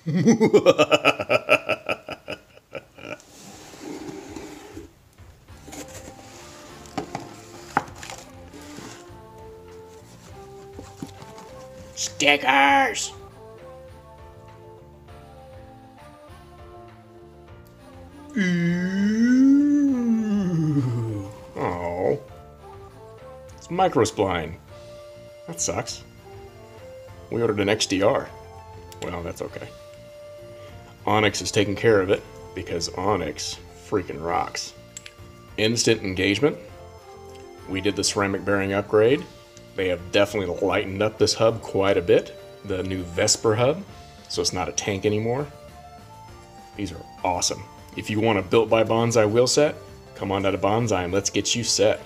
Stickers! Oh. It's microspline. That sucks. We ordered an XDR. Well, that's okay. Onyx is taking care of it because Onyx freaking rocks. Instant engagement. We did the ceramic bearing upgrade. They have definitely lightened up this hub quite a bit. The new Vesper hub, so it's not a tank anymore. These are awesome. If you want a built by Bonzai wheel set, come on down to Bonzai and let's get you set.